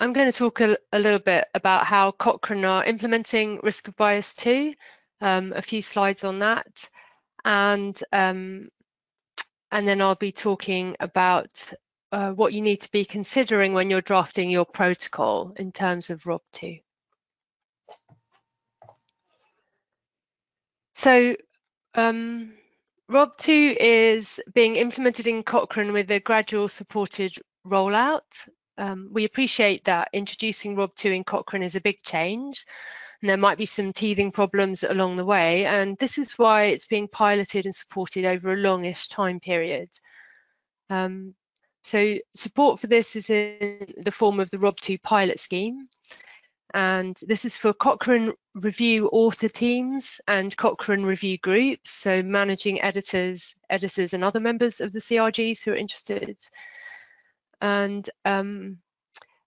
I'm going to talk a, a, little bit about how Cochrane are implementing risk of bias 2, um, a few slides on that, and um, and then I'll be talking about uh, what you need to be considering when you're drafting your protocol in terms of ROB2. So um, ROB2 is being implemented in Cochrane with a gradual supported rollout. Um, we appreciate that introducing ROB2 in Cochrane is a big change, and there might be some teething problems along the way, and this is why it's being piloted and supported over a longish time period. Um, so support for this is in the form of the ROB2 pilot scheme, and this is for Cochrane review author teams and Cochrane review groups, so managing editors, editors and other members of the CRGs who are interested. And, um,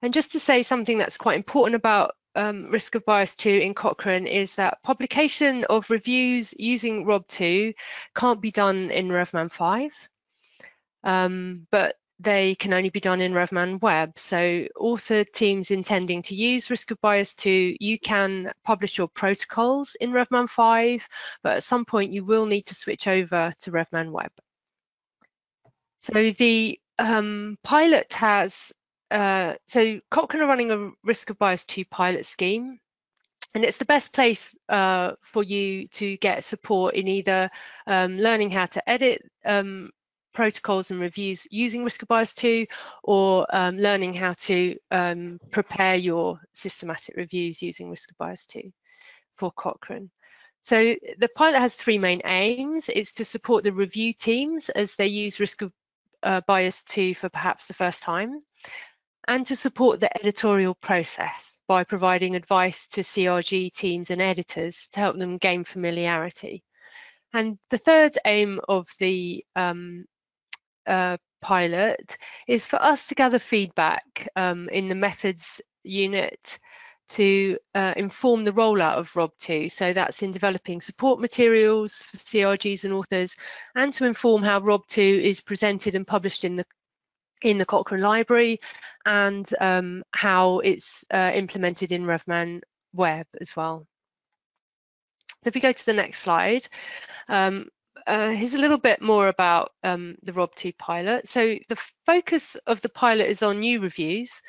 and just to say something that's quite important about um, risk of bias 2 in Cochrane is that publication of reviews using ROB2 can't be done in RevMan 5. Um, but they can only be done in RevMan Web. So author teams intending to use risk of bias 2, you can publish your protocols in RevMan 5, but at some point you will need to switch over to RevMan Web. So the um, pilot has, uh, so Cochrane are running a risk of bias 2 pilot scheme. And it's the best place uh, for you to get support in either um, learning how to edit um, protocols and reviews using risk of bias 2 or um, learning how to um, prepare your systematic reviews using risk of bias 2 for Cochrane. So the pilot has three main aims. It's to support the review teams as they use risk of uh, bias 2 for perhaps the first time and to support the editorial process by providing advice to CRG teams and editors to help them gain familiarity. And the third aim of the um, uh, pilot is for us to gather feedback um, in the methods unit to uh, inform the rollout of ROB2. So that's in developing support materials for CRGs and authors and to inform how ROB2 is presented and published in the in the Cochrane library and um, how it's uh, implemented in RevMan web as well. So if we go to the next slide, um, uh, here's a little bit more about um, the ROB2 pilot. So the focus of the pilot is on new reviews,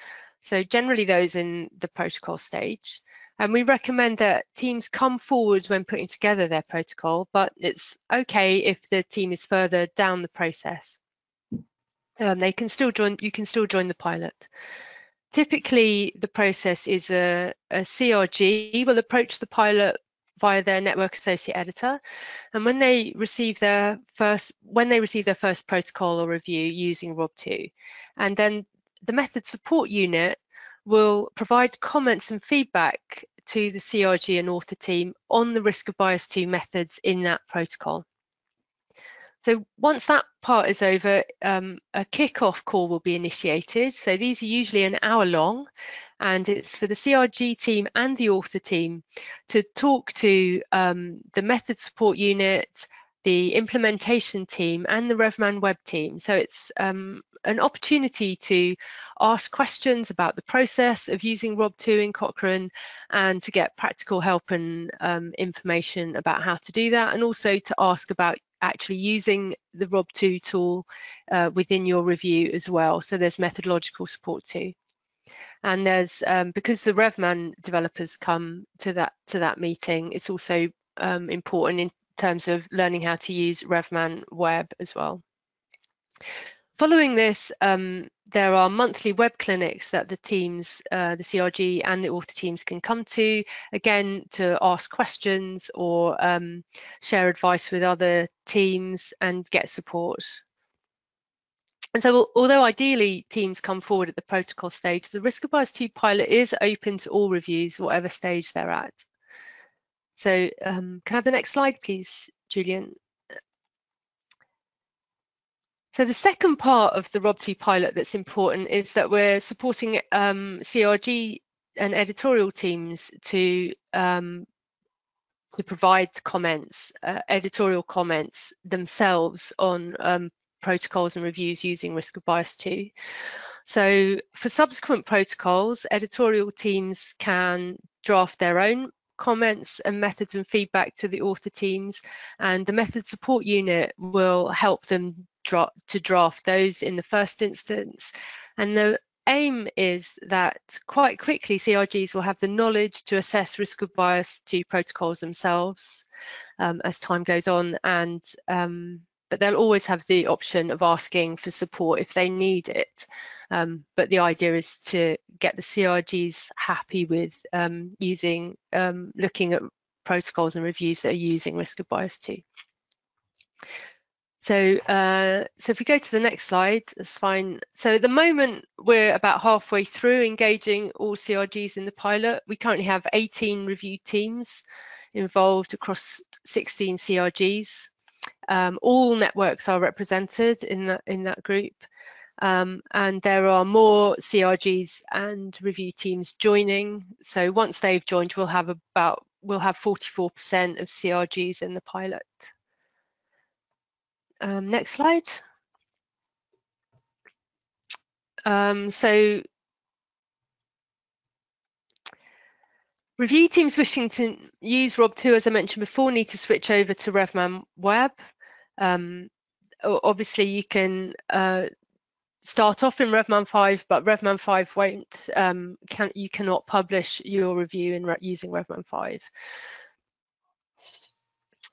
so generally those in the protocol stage. And we recommend that teams come forward when putting together their protocol, but it's okay if the team is further down the process. Um, they can still join, you can still join the pilot. Typically, the process is a, a CRG will approach the pilot via their network associate editor. And when they receive their first, when they receive their first protocol or review using ROB2, and then the method support unit will provide comments and feedback to the CRG and author team on the risk of bias 2 methods in that protocol. So once that part is over, um, a kickoff call will be initiated. So these are usually an hour long and it's for the CRG team and the author team to talk to um, the method support unit, the implementation team and the RevMan web team. So it's um, an opportunity to ask questions about the process of using ROB2 in Cochrane and to get practical help and um, information about how to do that and also to ask about actually using the ROB2 tool uh, within your review as well. So there's methodological support too. And there's um, because the RevMan developers come to that to that meeting, it's also um, important in terms of learning how to use RevMan web as well. Following this, um, there are monthly web clinics that the teams, uh, the CRG and the author teams can come to, again, to ask questions or um, share advice with other teams and get support. And so although ideally teams come forward at the protocol stage, the risk of bias 2 pilot is open to all reviews, whatever stage they're at. So um, can I have the next slide, please, Julian? So the second part of the ROB2 pilot that's important is that we're supporting um, CRG and editorial teams to um, to provide comments, uh, editorial comments themselves on um, protocols and reviews using risk of bias 2. So for subsequent protocols, editorial teams can draft their own comments and methods and feedback to the author teams and the method support unit will help them dra to draft those in the first instance. And the aim is that quite quickly CRGs will have the knowledge to assess risk of bias 2 protocols themselves um, as time goes on and um, but they'll always have the option of asking for support if they need it. Um, but the idea is to get the CRGs happy with um, using, um, looking at protocols and reviews that are using risk of bias 2. So, uh, so if we go to the next slide, that's fine. So at the moment, we're about halfway through engaging all CRGs in the pilot. We currently have 18 review teams involved across 16 CRGs. Um, all networks are represented in that, in that group. Um, and there are more CRGs and review teams joining. So once they've joined, we'll have about we'll have 44% of CRGs in the pilot. Um, next slide. Um, so review teams wishing to use ROB2, as I mentioned before, need to switch over to RevMan Web. Um, obviously, you can uh, start off in RevMan 5, but RevMan 5 won't, um, can, you cannot publish your review in using RevMan 5.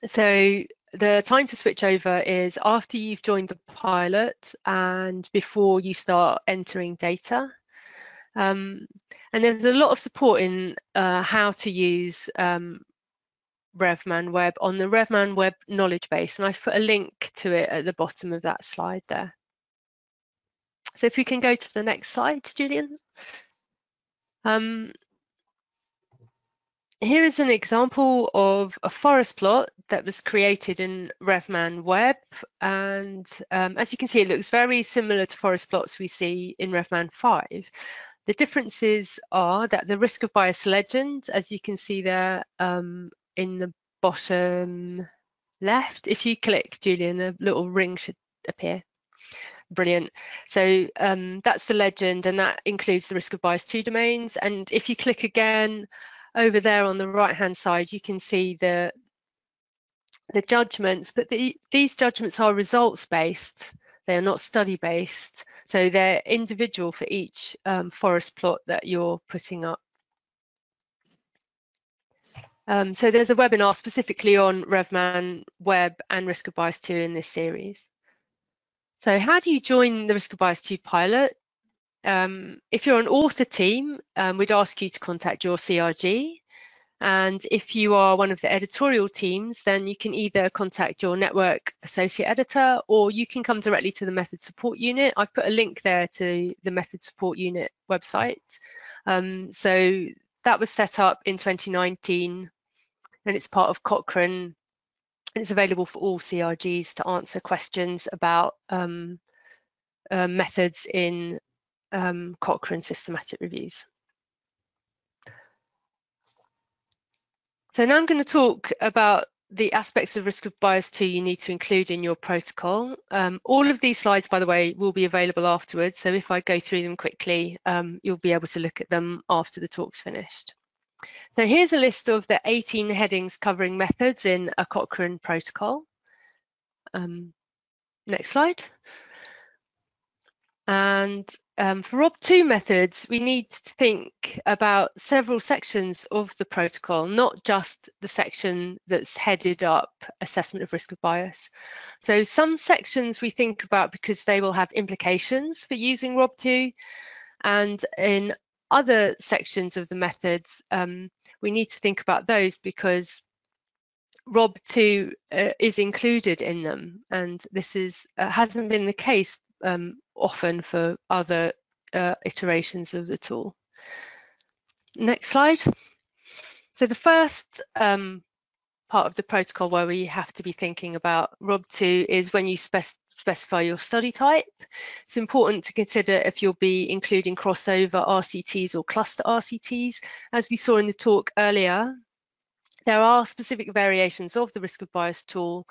So the time to switch over is after you've joined the pilot and before you start entering data. Um, and there's a lot of support in uh, how to use um, RevMan Web on the RevMan Web knowledge base, and I've put a link to it at the bottom of that slide there. So if we can go to the next slide, Julian. Um, here is an example of a forest plot that was created in RevMan Web. And um, as you can see, it looks very similar to forest plots we see in RevMan 5. The differences are that the risk of bias legend, as you can see there um, in the bottom left, if you click, Julian, a little ring should appear. Brilliant. So um, that's the legend, and that includes the risk of bias two domains. And if you click again, over there on the right hand side you can see the the judgments but the, these judgments are results based they are not study based so they're individual for each um, forest plot that you're putting up um, so there's a webinar specifically on RevMan Web and Risk of Bias 2 in this series. So how do you join the Risk of Bias 2 pilot? Um, if you're an author team, um, we'd ask you to contact your CRG. And if you are one of the editorial teams, then you can either contact your network associate editor or you can come directly to the method support unit. I've put a link there to the method support unit website. Um, so that was set up in 2019 and it's part of Cochrane. And it's available for all CRGs to answer questions about um, uh, methods in um, Cochrane systematic reviews. So now I'm going to talk about the aspects of risk of bias 2 you need to include in your protocol. Um, all of these slides, by the way, will be available afterwards. So if I go through them quickly, um, you'll be able to look at them after the talk's finished. So here's a list of the 18 headings covering methods in a Cochrane protocol. Um, next slide. And um, for ROB2 methods, we need to think about several sections of the protocol, not just the section that's headed up assessment of risk of bias. So some sections we think about because they will have implications for using ROB2, and in other sections of the methods, um, we need to think about those because ROB2 uh, is included in them, and this is uh, hasn't been the case um, often for other uh, iterations of the tool. Next slide. So the first um, part of the protocol where we have to be thinking about ROB2 is when you spec specify your study type. It's important to consider if you'll be including crossover RCTs or cluster RCTs. As we saw in the talk earlier, there are specific variations of the risk of bias tool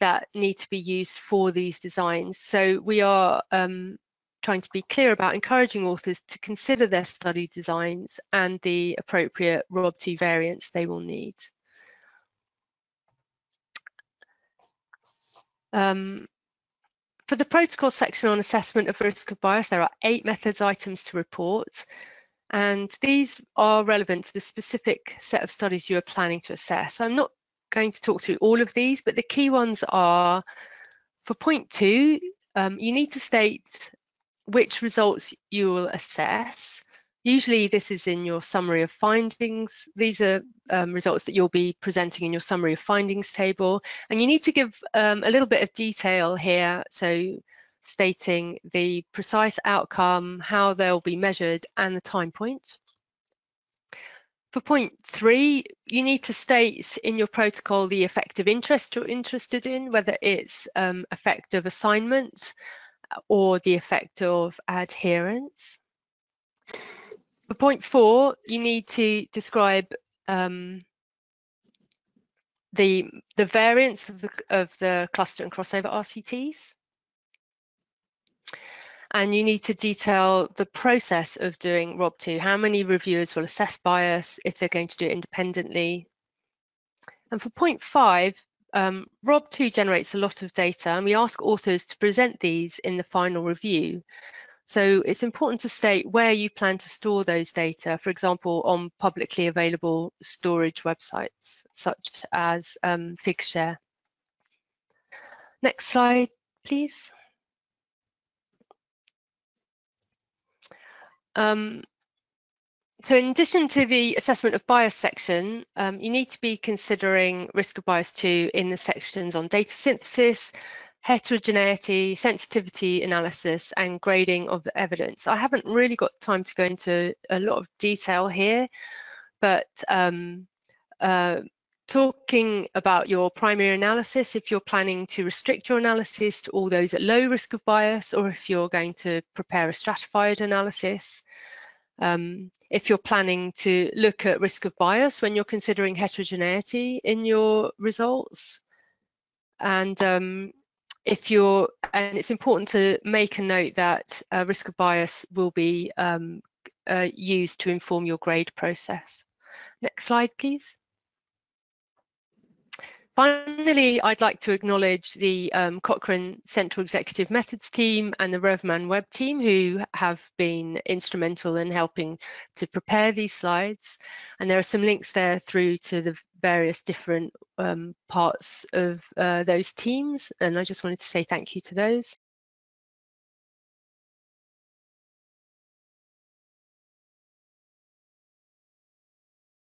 that need to be used for these designs. So we are um, trying to be clear about encouraging authors to consider their study designs and the appropriate ROB2 variants they will need. Um, for the protocol section on assessment of risk of bias, there are eight methods items to report, and these are relevant to the specific set of studies you are planning to assess. I'm not going to talk through all of these, but the key ones are for point two, um, you need to state which results you will assess. Usually this is in your summary of findings. These are um, results that you'll be presenting in your summary of findings table. And you need to give um, a little bit of detail here. So stating the precise outcome, how they'll be measured and the time point. For point three, you need to state in your protocol the effective interest you're interested in, whether it's um, effect of assignment or the effect of adherence. For point four, you need to describe um, the, the variants of the, of the cluster and crossover RCTs and you need to detail the process of doing ROB2. How many reviewers will assess bias if they're going to do it independently? And for point five, um, ROB2 generates a lot of data and we ask authors to present these in the final review. So it's important to state where you plan to store those data, for example, on publicly available storage websites, such as um, Figshare. Next slide, please. Um, so in addition to the assessment of bias section, um, you need to be considering risk of bias too in the sections on data synthesis, heterogeneity, sensitivity analysis, and grading of the evidence. I haven't really got time to go into a lot of detail here, but um, uh, talking about your primary analysis, if you're planning to restrict your analysis to all those at low risk of bias, or if you're going to prepare a stratified analysis, um, if you're planning to look at risk of bias when you're considering heterogeneity in your results. And um, if you're, and it's important to make a note that uh, risk of bias will be um, uh, used to inform your grade process. Next slide, please. Finally, I'd like to acknowledge the um, Cochrane Central Executive Methods team and the RevMan web team who have been instrumental in helping to prepare these slides. And there are some links there through to the various different um, parts of uh, those teams. And I just wanted to say thank you to those.